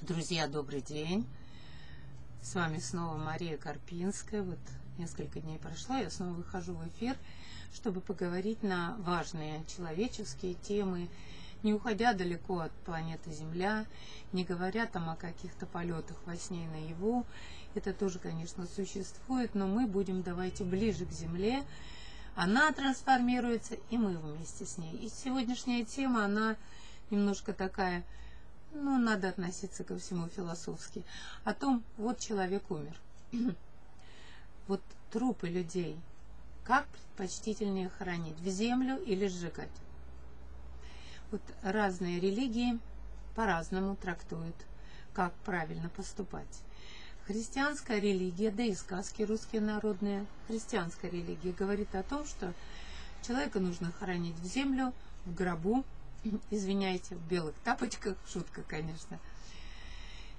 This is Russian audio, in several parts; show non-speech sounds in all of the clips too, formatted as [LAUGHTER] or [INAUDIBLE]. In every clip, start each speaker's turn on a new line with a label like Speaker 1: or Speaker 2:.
Speaker 1: Друзья, добрый день. С вами снова Мария Карпинская. Вот несколько дней прошло, я снова выхожу в эфир, чтобы поговорить на важные человеческие темы, не уходя далеко от планеты Земля, не говоря там о каких-то полетах во сне и наяву. Это тоже, конечно, существует, но мы будем давайте ближе к Земле. Она трансформируется, и мы вместе с ней. И сегодняшняя тема, она немножко такая ну, надо относиться ко всему философски, о том, вот человек умер. [CLEARS THROAT] вот трупы людей, как предпочтительнее хоронить, в землю или сжигать? Вот разные религии по-разному трактуют, как правильно поступать. Христианская религия, да и сказки русские народные, христианская религия говорит о том, что человека нужно хоронить в землю, в гробу, [LAUGHS] извиняйте, в белых тапочках, [LAUGHS] шутка, конечно,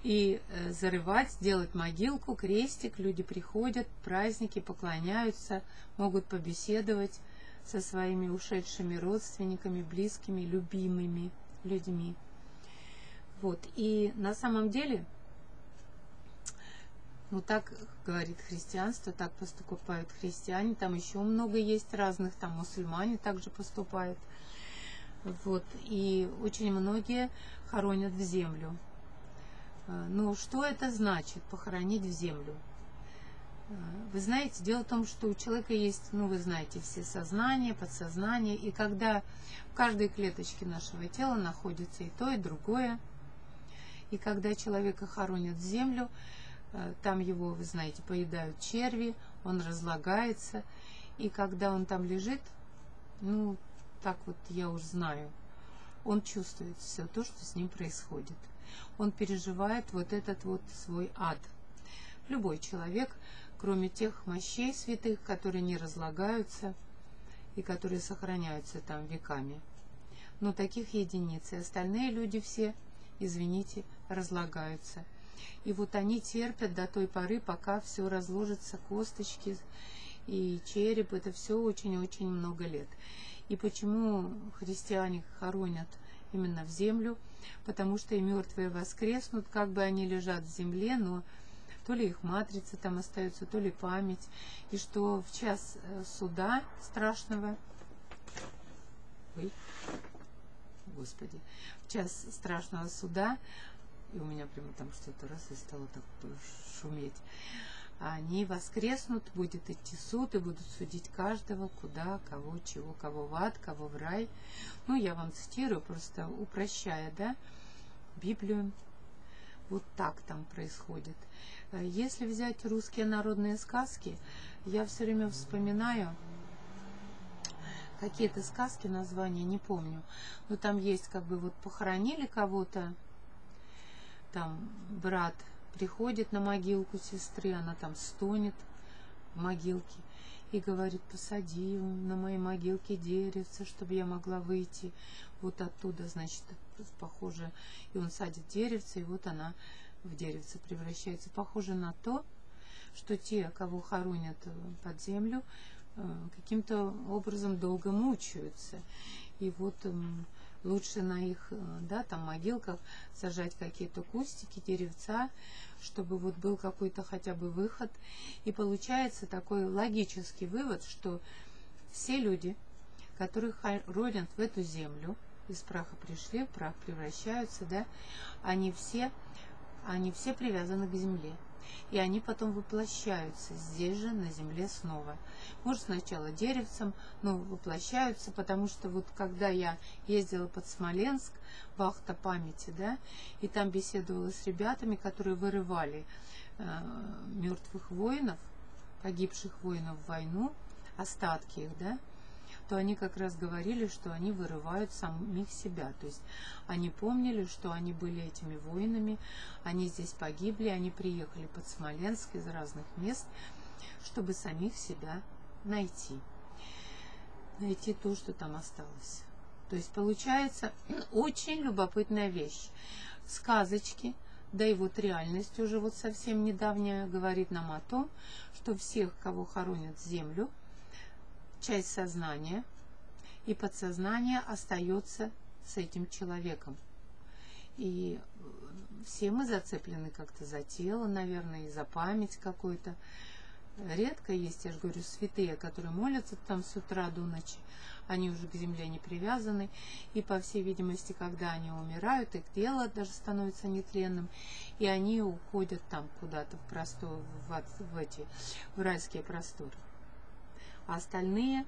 Speaker 1: и э, зарывать, сделать могилку, крестик, люди приходят, праздники, поклоняются, могут побеседовать со своими ушедшими родственниками, близкими, любимыми людьми. Вот, и на самом деле, ну так говорит христианство, так поступают христиане, там еще много есть разных, там мусульмане также поступают – вот, и очень многие хоронят в землю. Ну, что это значит, похоронить в землю? А, вы знаете, дело в том, что у человека есть, ну, вы знаете, все сознание, подсознание, и когда в каждой клеточке нашего тела находится и то, и другое, и когда человека хоронят в землю, а, там его, вы знаете, поедают черви, он разлагается, и когда он там лежит, ну, так вот я уж знаю, он чувствует все то, что с ним происходит. Он переживает вот этот вот свой ад. Любой человек, кроме тех мощей святых, которые не разлагаются и которые сохраняются там веками. Но таких единиц, и остальные люди все, извините, разлагаются. И вот они терпят до той поры, пока все разложится, косточки и череп, это все очень-очень много лет. И почему христиане хоронят именно в землю? Потому что и мертвые воскреснут, как бы они лежат в земле, но то ли их матрица там остается, то ли память. И что в час э, суда страшного, ой, господи, в час страшного суда, и у меня прямо там что-то раз и стало так шуметь, они воскреснут, будет идти суд и будут судить каждого, куда, кого, чего, кого в ад, кого в рай. Ну, я вам цитирую, просто упрощая, да, Библию. Вот так там происходит. Если взять русские народные сказки, я все время вспоминаю какие-то сказки, названия не помню. Но там есть как бы вот похоронили кого-то, там брат приходит на могилку сестры, она там стонет в могилке и говорит, посади на моей могилке деревце, чтобы я могла выйти вот оттуда, значит, похоже, и он садит деревце, и вот она в деревце превращается. Похоже на то, что те, кого хоронят под землю, э, каким-то образом долго мучаются. И вот лучше на их, э, да, там могилках сажать какие-то кустики, деревца, чтобы вот был какой-то хотя бы выход. И получается такой логический вывод, что все люди, которые родят в эту землю, из праха пришли, в прах превращаются, да, они все, они все привязаны к земле и они потом воплощаются здесь же, на земле снова. Может, сначала деревцем, но воплощаются, потому что вот когда я ездила под Смоленск, вахта памяти, да, и там беседовала с ребятами, которые вырывали э, мертвых воинов, погибших воинов в войну, остатки их, да, то они как раз говорили, что они вырывают самих себя. То есть они помнили, что они были этими воинами, они здесь погибли, они приехали под Смоленск из разных мест, чтобы самих себя найти. Найти то, что там осталось. То есть получается [CLEARS THROAT] очень любопытная вещь. Сказочки, да и вот реальность уже вот совсем недавняя говорит нам о том, что всех, кого хоронят в землю – часть сознания, и подсознание остается с этим человеком. И все мы зацеплены как-то за тело, наверное, и за память какой-то. Редко есть, я же говорю, святые, которые молятся там с утра до ночи, они уже к земле не привязаны, и, по всей видимости, когда они умирают, их тело даже становится нетленным, и они уходят там куда-то в, простор, в, в эти в райские просторы. А остальные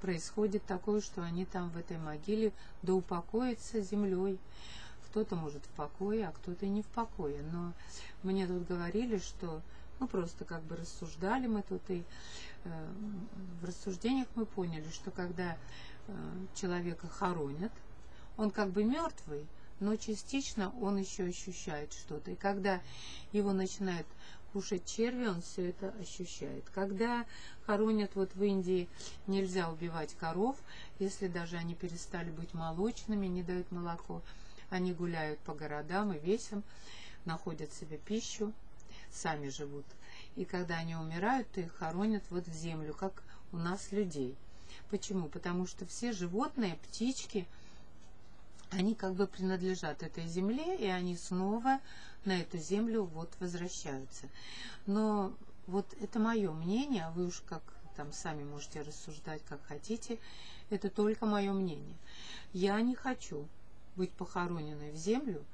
Speaker 1: происходит такое, что они там в этой могиле да упокоятся землей. Кто-то может в покое, а кто-то не в покое. Но мне тут говорили, что ну просто как бы рассуждали мы тут и э, в рассуждениях мы поняли, что когда э, человека хоронят, он как бы мертвый, но частично он еще ощущает что-то. И когда его начинают кушать черви, он все это ощущает. Когда хоронят вот в Индии, нельзя убивать коров, если даже они перестали быть молочными, не дают молоко. Они гуляют по городам и весям, находят себе пищу, сами живут. И когда они умирают, то их хоронят вот в землю, как у нас людей. Почему? Потому что все животные, птички, они как бы принадлежат этой земле, и они снова на эту землю вот возвращаются. Но вот это мое мнение, а вы уж как там сами можете рассуждать, как хотите, это только мое мнение. Я не хочу быть похороненной в землю,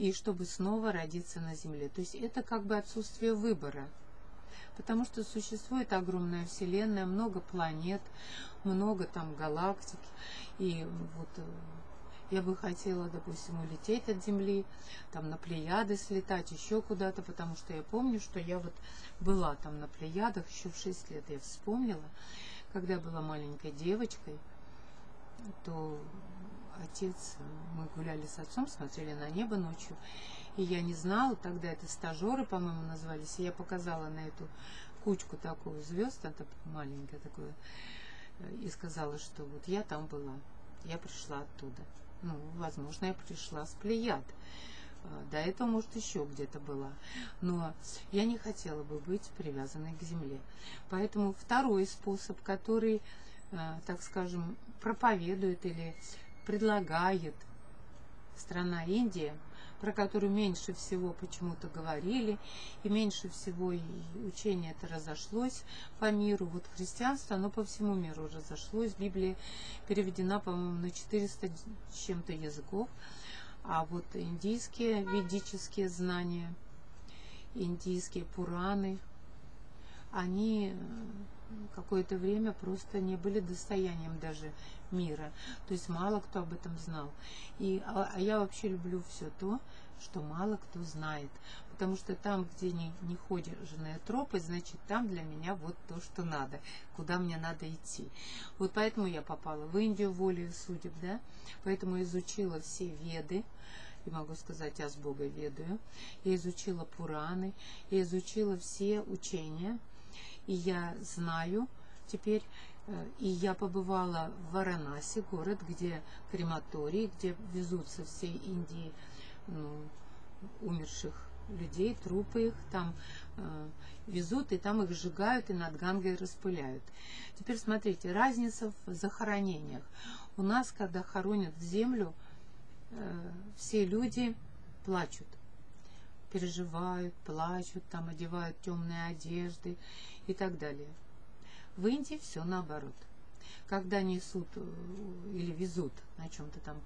Speaker 1: и чтобы снова родиться на Земле. То есть это как бы отсутствие выбора. Потому что существует огромная Вселенная, много планет, много там галактик. И вот э, я бы хотела, допустим, улететь от Земли, там на Плеяды слетать, еще куда-то, потому что я помню, что я вот была там на Плеядах еще в 6 лет. Я вспомнила, когда я была маленькой девочкой, то отец, мы гуляли с отцом, смотрели на небо ночью, и я не знала, тогда это стажеры, по-моему, назвались, и я показала на эту кучку такую звезд, это маленькая такое, и сказала, что вот я там была, я пришла оттуда. Ну, возможно, я пришла с Плеяд. А, до этого, может, еще где-то была. Но я не хотела бы быть привязанной к земле. Поэтому второй способ, который, а, так скажем, проповедует или предлагает страна Индия, про которую меньше всего почему-то говорили, и меньше всего и учение это разошлось по миру. Вот христианство, оно по всему миру разошлось. Библия переведена, по-моему, на 400 с чем-то языков. А вот индийские ведические знания, индийские пураны, они какое-то время просто не были достоянием даже мира. То есть мало кто об этом знал. И, а, а я вообще люблю все то, что мало кто знает. Потому что там, где не, не ходят женые тропы, значит, там для меня вот то, что надо, куда мне надо идти. Вот поэтому я попала в Индию волею судеб, да, поэтому изучила все веды, и могу сказать, я с Бога ведаю. Я изучила Пураны, я изучила все учения, и я знаю теперь, э, и я побывала в Варанаси, город, где крематорий, где везут со всей Индии ну, умерших людей, трупы их там э, везут, и там их сжигают и над Гангой распыляют. Теперь смотрите, разница в захоронениях. У нас, когда хоронят в землю, э, все люди плачут переживают, плачут, там одевают темные одежды и так далее. В Индии все наоборот. Когда несут э, или везут на чем-то там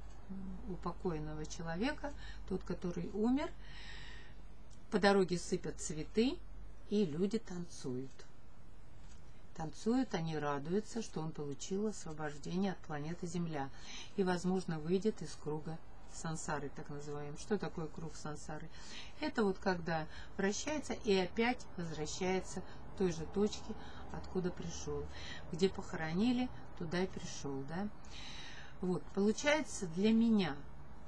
Speaker 1: упокоенного человека, тот, который умер, по дороге сыпят цветы, и люди танцуют. Танцуют, они радуются, что он получил освобождение от планеты Земля и, возможно, выйдет из круга сансары, так называемый. Что такое круг сансары? Это вот когда вращается и опять возвращается к той же точке, откуда пришел. Где похоронили, туда и пришел, да? Вот, получается для меня,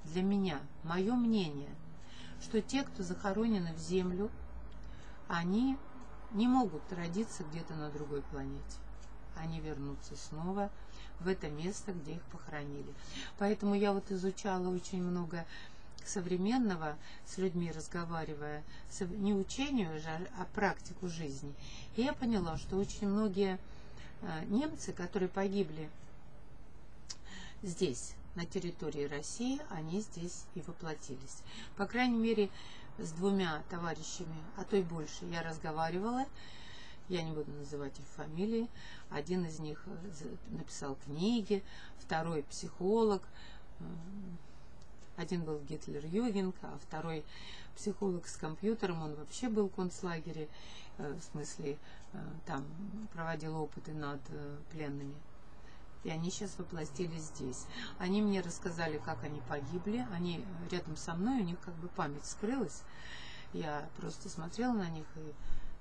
Speaker 1: для меня, мое мнение, что те, кто захоронены в землю, они не могут родиться где-то на другой планете. Они вернутся снова в это место, где их похоронили. Поэтому я вот изучала очень много современного, с людьми разговаривая, не учению же, а практику жизни. И я поняла, что очень многие э, немцы, которые погибли здесь, на территории России, они здесь и воплотились. По крайней мере, с двумя товарищами, а то и больше, я разговаривала, я не буду называть их фамилии. Один из них э, написал книги, второй психолог, один был Гитлер-Югинг, а второй психолог с компьютером, он вообще был в концлагере, э, в смысле, э, там проводил опыты над пленными. И они сейчас воплотились здесь. Они мне рассказали, как они погибли. Они рядом со мной, у них как бы память скрылась. Я просто смотрела на них и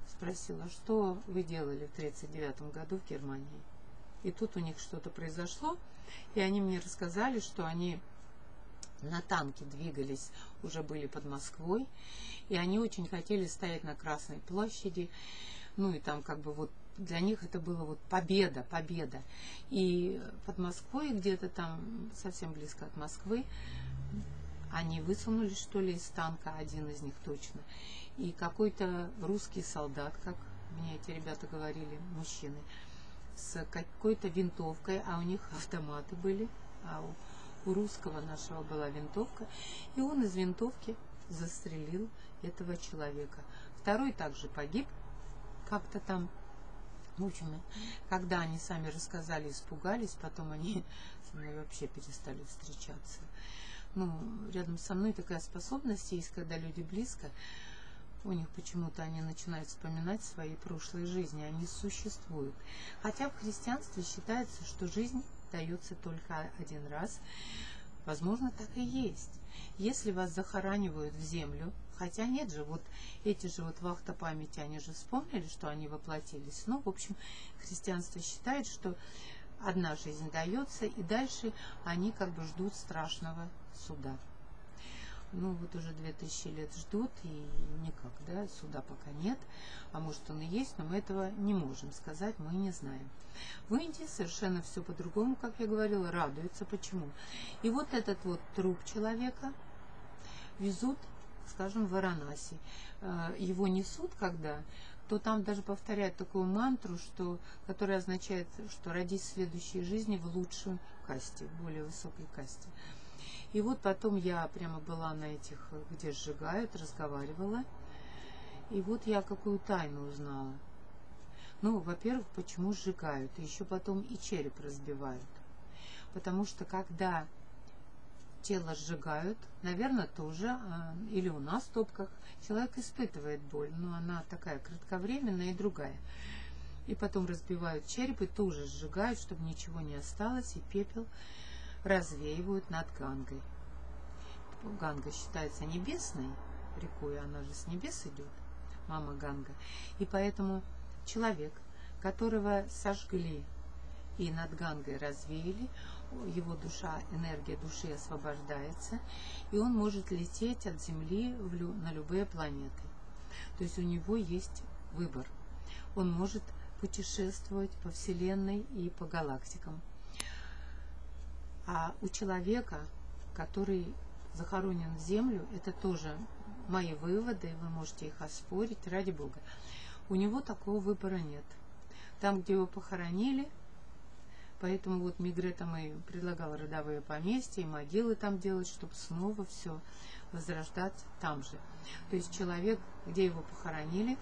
Speaker 1: спросила, что вы делали в 1939 году в Германии. И тут у них что-то произошло, и они мне рассказали, что они на танке двигались, уже были под Москвой, и они очень хотели стоять на Красной площади, ну и там как бы вот для них это было вот победа, победа. И под Москвой, где-то там совсем близко от Москвы, они высунулись, что ли, из танка, один из них точно. И какой-то русский солдат, как мне эти ребята говорили, мужчины, с какой-то винтовкой, а у них автоматы были, а у, у русского нашего была винтовка, и он из винтовки застрелил этого человека. Второй также погиб, как-то там, в общем, когда они сами рассказали, испугались, потом они со мной вообще перестали встречаться. Ну, рядом со мной такая способность есть, когда люди близко, у них почему-то они начинают вспоминать свои прошлые жизни, они существуют. Хотя в христианстве считается, что жизнь дается только один раз. Возможно, так и есть. Если вас захоранивают в землю, хотя нет же, вот эти же вот вахта памяти, они же вспомнили, что они воплотились. Ну, в общем, христианство считает, что одна жизнь дается, и дальше они как бы ждут страшного суда ну вот уже 2000 лет ждут и никак, да, суда пока нет, а может он и есть, но мы этого не можем сказать, мы не знаем. В Индии совершенно все по-другому, как я говорила, радуется. Почему? И вот этот вот труп человека везут, скажем, в Варанаси. Э, его несут, когда то там даже повторяют такую мантру, что, которая означает, что родись в следующей жизни в лучшем касте, в более высокой касте. И вот потом я прямо была на этих, где сжигают, разговаривала. И вот я какую тайну узнала. Ну, во-первых, почему сжигают, и еще потом и череп разбивают. Потому что когда тело сжигают, наверное, тоже, а, или у нас в топках, человек испытывает боль, но она такая кратковременная и другая. И потом разбивают череп и тоже сжигают, чтобы ничего не осталось, и пепел развеивают над Гангой. Ганга считается небесной рекой, она же с небес идет, мама Ганга. И поэтому человек, которого сожгли и над Гангой развеяли, его душа, энергия души освобождается, и он может лететь от Земли в на любые планеты. То есть у него есть выбор. Он может путешествовать по Вселенной и по галактикам. А у человека, который захоронен в землю, это тоже мои выводы, вы можете их оспорить, ради Бога. У него такого выбора нет. Там, где его похоронили, поэтому вот Мигрета мы предлагала родовые поместья и могилы там делать, чтобы снова все возрождать там же. То есть человек, где его похоронили,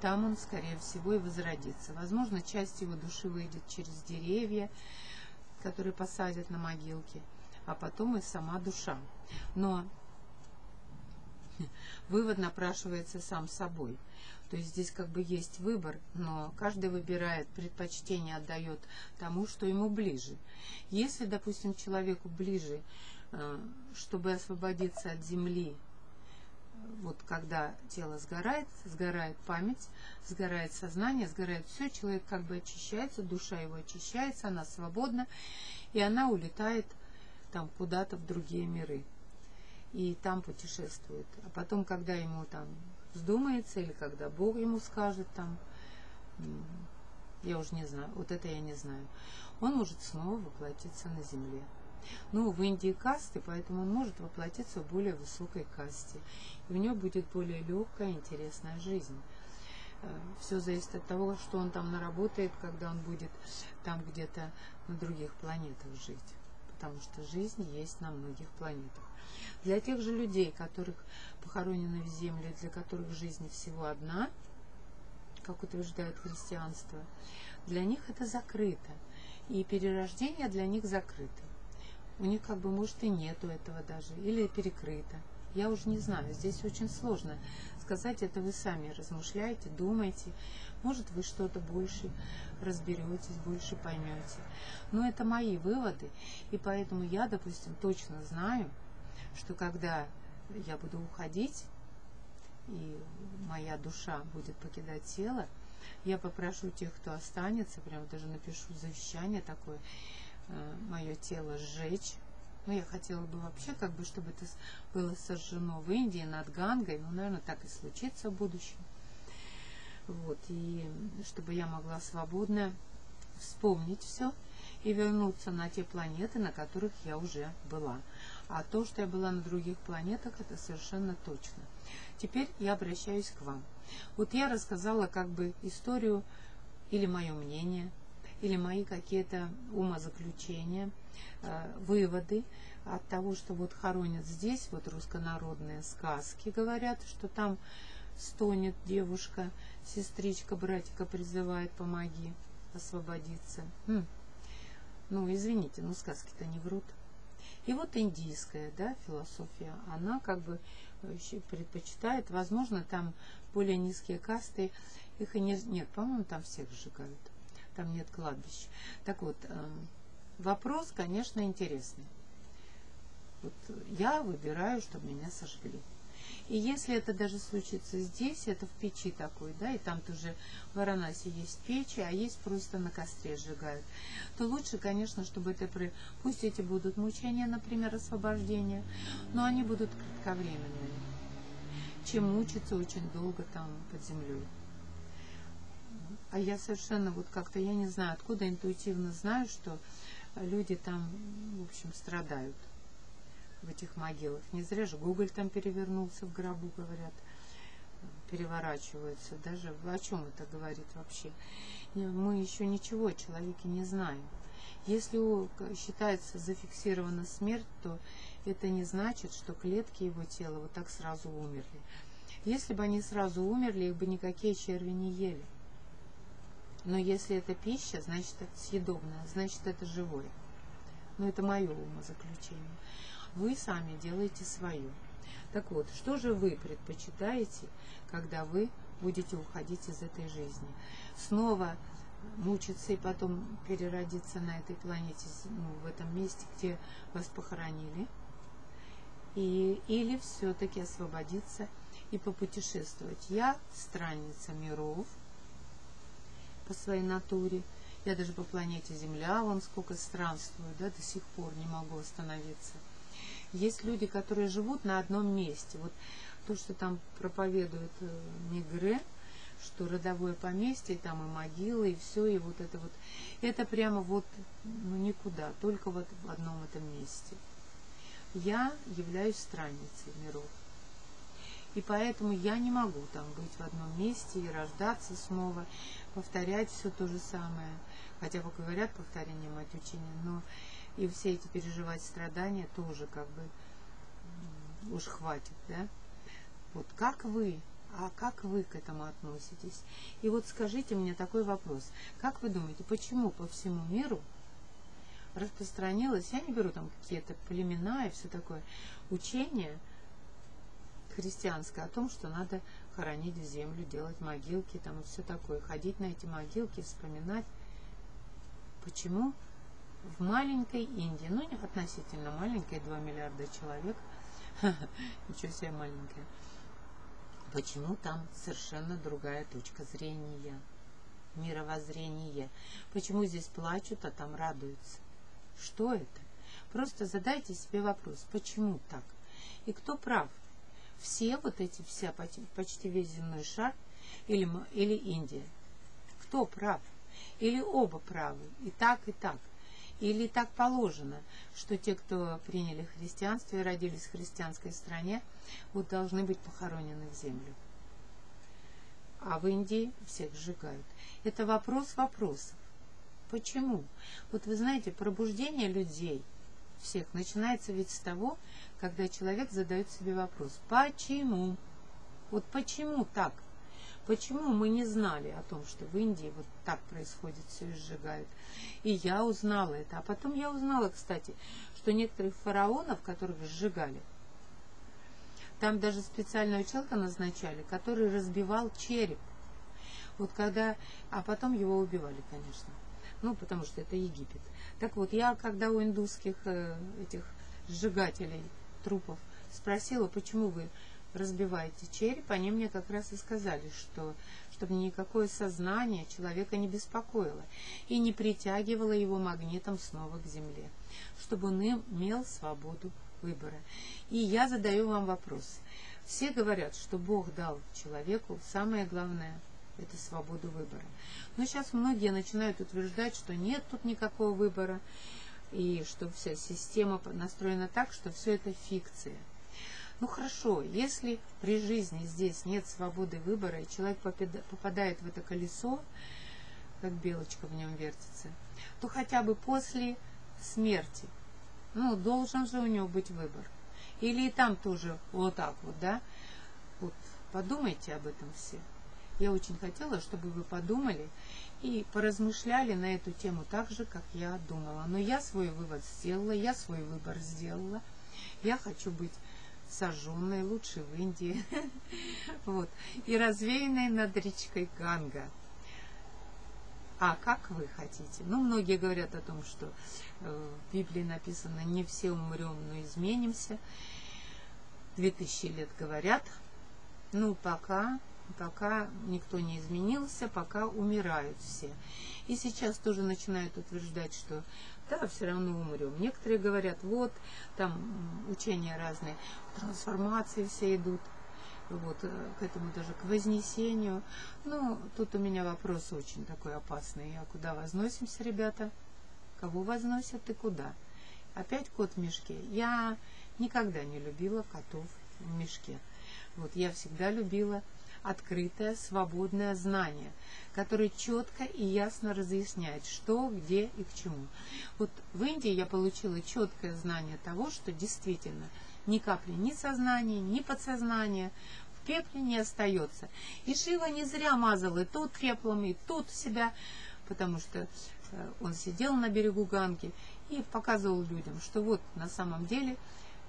Speaker 1: там он, скорее всего, и возродится. Возможно, часть его души выйдет через деревья, которые посадят на могилке, а потом и сама душа. Но [LAUGHS] вывод напрашивается сам собой. То есть здесь как бы есть выбор, но каждый выбирает, предпочтение отдает тому, что ему ближе. Если, допустим, человеку ближе, э, чтобы освободиться от земли, вот когда тело сгорает, сгорает память, сгорает сознание, сгорает все, человек как бы очищается, душа его очищается, она свободна, и она улетает там куда-то в другие миры. И там путешествует. А потом, когда ему там вздумается, или когда Бог ему скажет там, я уже не знаю, вот это я не знаю, он может снова воплотиться на земле. Ну, в Индии касты, поэтому он может воплотиться в более высокой касте. И у него будет более легкая, интересная жизнь. Э, Все зависит от того, что он там наработает, когда он будет там где-то на других планетах жить. потому что жизнь есть на многих планетах. Для тех же людей, которых похоронены в земле, для которых жизнь всего одна, как утверждает христианство, для них это закрыто. И перерождение для них закрыто. У них как бы, может, и нету этого даже, или перекрыто. Я уже не знаю, здесь очень сложно сказать, это вы сами размышляете, думаете. Может, вы что-то больше разберетесь, больше поймете. Но это мои выводы, и поэтому я, допустим, точно знаю, что когда я буду уходить, и моя душа будет покидать тело, я попрошу тех, кто останется, прям даже напишу завещание такое, мое тело сжечь. Ну, я хотела бы вообще, как бы, чтобы это было сожжено в Индии над Гангой. Ну, наверное, так и случится в будущем. Вот, и чтобы я могла свободно вспомнить все и вернуться на те планеты, на которых я уже была. А то, что я была на других планетах, это совершенно точно. Теперь я обращаюсь к вам. Вот я рассказала как бы историю или мое мнение, или мои какие-то умозаключения, э, выводы от того, что вот хоронят здесь, вот руссконародные сказки говорят, что там стонет девушка, сестричка, братика призывает, помоги освободиться. Хм. Ну, извините, но сказки-то не врут. И вот индийская да, философия, она как бы э, предпочитает, возможно, там более низкие касты, их и не, нет, по-моему, там всех сжигают, там нет кладбищ. Так вот, эм, вопрос, конечно, интересный. Вот я выбираю, чтобы меня сожгли. И если это даже случится здесь, это в печи такой, да, и там тоже в Варанаси есть печи, а есть просто на костре сжигают, то лучше, конечно, чтобы это, пусть эти будут мучения, например, освобождения, но они будут кратковременные, чем мучиться очень долго там под землей. А я совершенно вот как-то, я не знаю, откуда интуитивно знаю, что люди там, в общем, страдают в этих могилах. Не зря же Гоголь там перевернулся в гробу, говорят, переворачивается. Даже о чем это говорит вообще? Мы еще ничего о человеке не знаем. Если считается зафиксирована смерть, то это не значит, что клетки его тела вот так сразу умерли. Если бы они сразу умерли, их бы никакие черви не ели. Но если это пища, значит это съедобная, значит это живое. Но это мое умозаключение. Вы сами делаете свое. Так вот, что же вы предпочитаете, когда вы будете уходить из этой жизни? Снова мучиться и потом переродиться на этой планете, ну, в этом месте, где вас похоронили? И, или все-таки освободиться и попутешествовать? Я странница миров по своей натуре. Я даже по планете Земля, вон сколько странствую, да, до сих пор не могу остановиться. Есть люди, которые живут на одном месте. Вот то, что там проповедует э, Мигре, что родовое поместье, там и могилы, и все, и вот это вот, это прямо вот, ну никуда, только вот в одном этом месте. Я являюсь странницей миров. И поэтому я не могу там быть в одном месте и рождаться снова, повторять все то же самое. Хотя, как говорят, повторение мать учения, но и все эти переживать страдания тоже как бы уж хватит, да? Вот как вы, а как вы к этому относитесь? И вот скажите мне такой вопрос. Как вы думаете, почему по всему миру распространилось, я не беру там какие-то племена и все такое, учение христианское о том, что надо хоронить в землю, делать могилки там и все такое, ходить на эти могилки, вспоминать. Почему в маленькой Индии, ну не относительно маленькой, 2 миллиарда человек, [LAUGHS] ничего себе маленькая, почему там совершенно другая точка зрения, мировоззрение, почему здесь плачут, а там радуются, что это? Просто задайте себе вопрос, почему так? И кто прав? Все вот эти, вся, почти весь земной шар или, или Индия? Кто прав? Или оба правы? И так, и так. Или так положено, что те, кто приняли христианство и родились в христианской стране, вот должны быть похоронены в землю. А в Индии всех сжигают. Это вопрос вопросов. Почему? Вот вы знаете, пробуждение людей всех начинается ведь с того, когда человек задает себе вопрос, почему? Вот почему так? Почему мы не знали о том, что в Индии вот так происходит, все сжигают? И я узнала это. А потом я узнала, кстати, что некоторых фараонов, которых сжигали, там даже специального человека назначали, который разбивал череп. Вот когда... А потом его убивали, конечно. Ну, потому что это Египет. Так вот, я когда у индусских э, этих сжигателей трупов спросила, почему вы разбиваете череп, они мне как раз и сказали, что чтобы никакое сознание человека не беспокоило и не притягивало его магнитом снова к земле, чтобы он имел свободу выбора. И я задаю вам вопрос. Все говорят, что Бог дал человеку самое главное – это свободу выбора. Но сейчас многие начинают утверждать, что нет тут никакого выбора, и что вся система настроена так, что все это фикция. Ну хорошо, если при жизни здесь нет свободы выбора, и человек попадает в это колесо, как белочка в нем вертится, то хотя бы после смерти, ну, должен же у него быть выбор. Или и там тоже вот так вот, да? Вот подумайте об этом все. Я очень хотела, чтобы вы подумали и поразмышляли на эту тему так же, как я думала. Но я свой вывод сделала, я свой выбор сделала. Я хочу быть сожженной лучше в Индии. [LAUGHS] Вот. И развеянной над речкой Ганга. А как вы хотите? Ну, многие говорят о том, что э, в Библии написано «не все умрем, но изменимся». Две тысячи лет говорят. Ну, пока, пока никто не изменился, пока умирают все. И сейчас тоже начинают утверждать, что да, все равно умрем. Некоторые говорят, вот, там учения разные, трансформации все идут, вот, э, к этому даже к вознесению. Ну, тут у меня вопрос очень такой опасный. А куда возносимся, ребята? Кого возносят и куда? Опять кот в мешке. Я никогда не любила котов в мешке. Вот я всегда любила открытое, свободное знание, которое четко и ясно разъясняет, что, где и к чему. Вот в Индии я получила четкое знание того, что действительно ни капли ни сознания, ни подсознания в пепле не остается. И Шива не зря мазал и тут пеплом, и тут себя, потому что э, он сидел на берегу Ганги и показывал людям, что вот на самом деле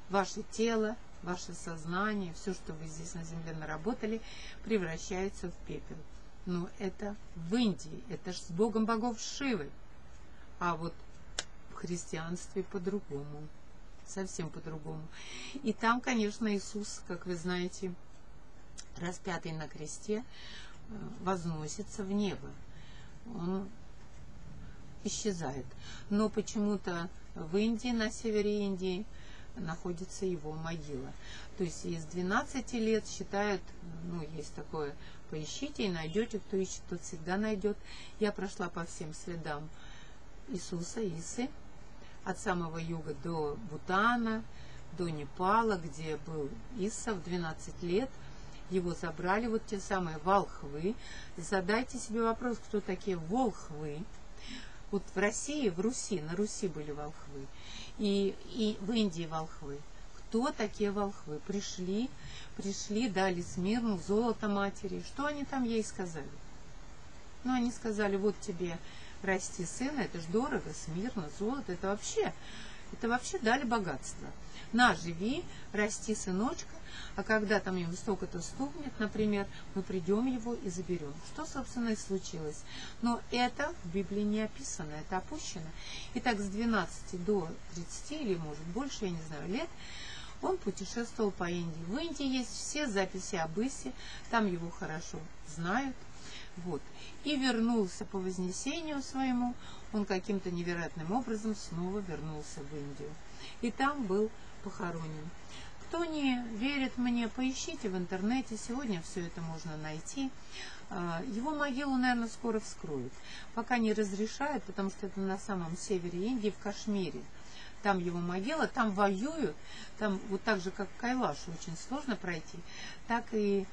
Speaker 1: ваше тело, ваше сознание, все, что вы здесь на земле наработали, превращается в пепел. Но это в Индии, это ж с богом богов Шивы. А вот в христианстве по-другому, совсем по-другому. И там, конечно, Иисус, как вы знаете, распятый на кресте, э, возносится в небо. Он исчезает. Но почему-то в Индии, на севере Индии, находится его могила. То есть из 12 лет считают, ну, есть такое, поищите и найдете, кто ищет, тот всегда найдет. Я прошла по всем следам Иисуса, Исы, от самого юга до Бутана, до Непала, где был Иса в 12 лет. Его забрали вот те самые волхвы. Задайте себе вопрос, кто такие волхвы. Вот в России, в Руси, на Руси были волхвы и, и в Индии волхвы. Кто такие волхвы? Пришли, пришли, дали Смирну золото матери. Что они там ей сказали? Ну, они сказали, вот тебе расти сына, это ж дорого, Смирно, золото, это вообще, это вообще дали богатство. На, живи, расти сыночка, а когда там ему столько-то стукнет, например, мы придем его и заберем. Что, собственно, и случилось. Но это в Библии не описано, это опущено. Итак, с 12 до 30 или, может, больше, я не знаю, лет, он путешествовал по Индии. В Индии есть все записи об Исе, там его хорошо знают. Вот. И вернулся по вознесению своему, он каким-то невероятным образом снова вернулся в Индию. И там был похоронен. Кто не верит мне, поищите в интернете, сегодня все это можно найти. А, его могилу, наверное, скоро вскроют. Пока не разрешают, потому что это на самом севере Индии, в Кашмире. Там его могила, там воюют, там вот так же, как Кайлаш, очень сложно пройти, так и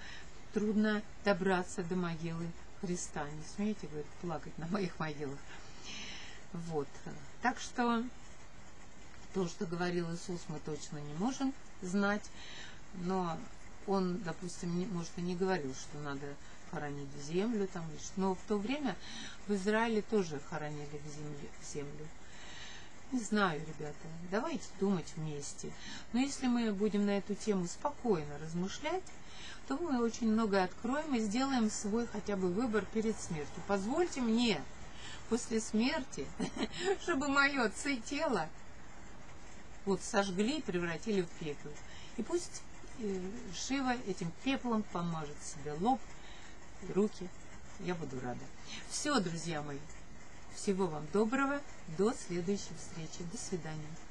Speaker 1: трудно добраться до могилы Христа. Не смеете вы плакать на моих могилах? Вот. Так что То, что говорил Иисус, мы точно не можем знать, но он, допустим, не, может, и не говорил, что надо хоронить в землю, там, но в то время в Израиле тоже хоронили в, земле, в землю. Не знаю, ребята, давайте думать вместе. Но если мы будем на эту тему спокойно размышлять, то мы очень многое откроем и сделаем свой хотя бы выбор перед смертью. Позвольте мне после смерти, [LAUGHS] чтобы мое тело вот сожгли и превратили в пепел. И пусть э, Шива этим пеплом помажет себе лоб, руки. Я буду рада. Все, друзья мои. Всего вам доброго. До следующей встречи. До свидания.